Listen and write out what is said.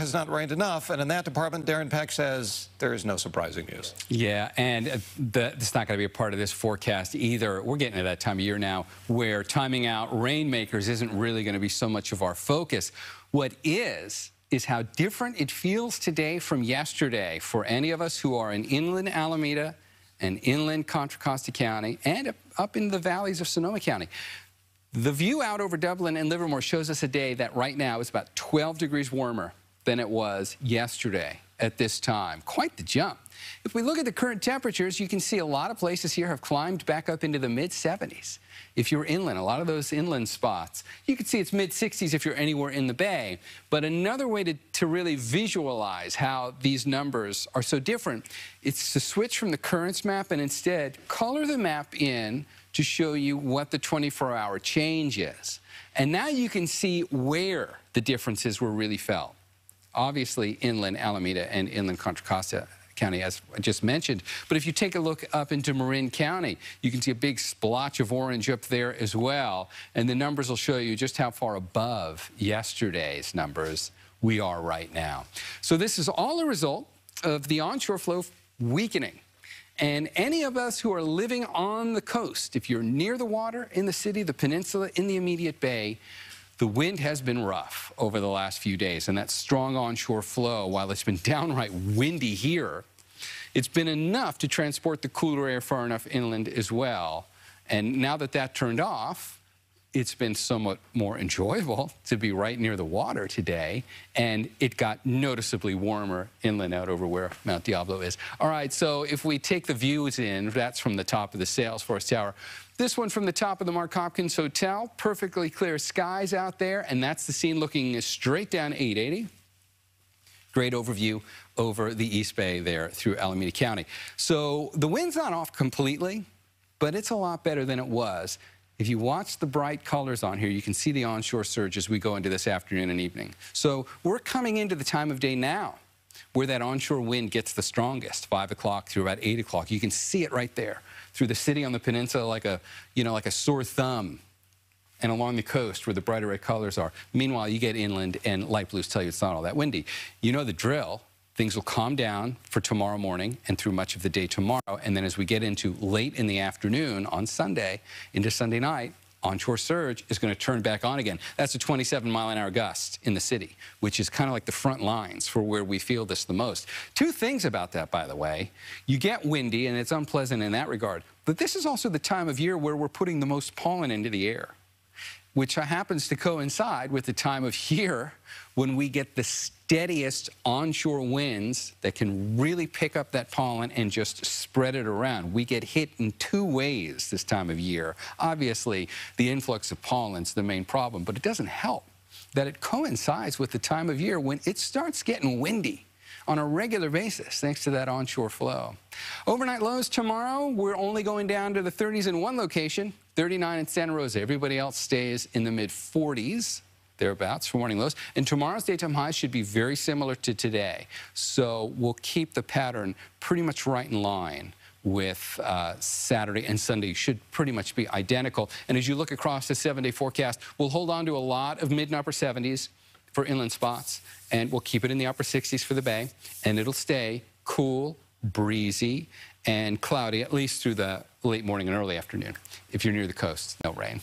has not rained enough. And in that department, Darren Peck says there is no surprising news. Yeah, and uh, the, it's not going to be a part of this forecast either. We're getting to that time of year now where timing out rainmakers isn't really going to be so much of our focus. What is, is how different it feels today from yesterday for any of us who are in inland Alameda and inland Contra Costa County and up in the valleys of Sonoma County. The view out over Dublin and Livermore shows us a day that right now is about 12 degrees warmer than it was yesterday at this time. Quite the jump. If we look at the current temperatures, you can see a lot of places here have climbed back up into the mid-70s. If you're inland, a lot of those inland spots, you can see it's mid-60s if you're anywhere in the bay. But another way to, to really visualize how these numbers are so different, it's to switch from the currents map and instead color the map in to show you what the 24-hour change is. And now you can see where the differences were really felt. Obviously, inland Alameda and inland Contra Costa County, as I just mentioned. But if you take a look up into Marin County, you can see a big splotch of orange up there as well. And the numbers will show you just how far above yesterday's numbers we are right now. So this is all a result of the onshore flow weakening. And any of us who are living on the coast, if you're near the water in the city, the peninsula, in the immediate bay, the wind has been rough over the last few days, and that strong onshore flow, while it's been downright windy here, it's been enough to transport the cooler air far enough inland as well. And now that that turned off, it's been somewhat more enjoyable to be right near the water today, and it got noticeably warmer inland out over where Mount Diablo is. All right, so if we take the views in, that's from the top of the Salesforce Tower. This one from the top of the Mark Hopkins Hotel, perfectly clear skies out there, and that's the scene looking straight down 880. Great overview over the East Bay there through Alameda County. So the wind's not off completely, but it's a lot better than it was. If you watch the bright colors on here, you can see the onshore surge as we go into this afternoon and evening. So we're coming into the time of day now where that onshore wind gets the strongest, 5 o'clock through about 8 o'clock. You can see it right there through the city on the peninsula like a, you know, like a sore thumb and along the coast where the brighter red colors are. Meanwhile, you get inland and light blues tell you it's not all that windy. You know the drill. Things will calm down for tomorrow morning and through much of the day tomorrow. And then as we get into late in the afternoon on Sunday into Sunday night, onshore surge is going to turn back on again. That's a 27 mile an hour gust in the city, which is kind of like the front lines for where we feel this the most. Two things about that, by the way. You get windy and it's unpleasant in that regard, but this is also the time of year where we're putting the most pollen into the air which happens to coincide with the time of year when we get the steadiest onshore winds that can really pick up that pollen and just spread it around. We get hit in two ways this time of year. Obviously, the influx of pollen is the main problem, but it doesn't help that it coincides with the time of year when it starts getting windy on a regular basis thanks to that onshore flow. Overnight lows tomorrow, we're only going down to the 30s in one location, 39 in Santa Rosa. Everybody else stays in the mid 40s thereabouts for morning lows. And tomorrow's daytime highs should be very similar to today. So we'll keep the pattern pretty much right in line with uh, Saturday and Sunday should pretty much be identical. And as you look across the seven-day forecast, we'll hold on to a lot of mid and upper 70s for inland spots, and we'll keep it in the upper 60s for the bay, and it'll stay cool, breezy, and cloudy, at least through the late morning and early afternoon. If you're near the coast, no rain.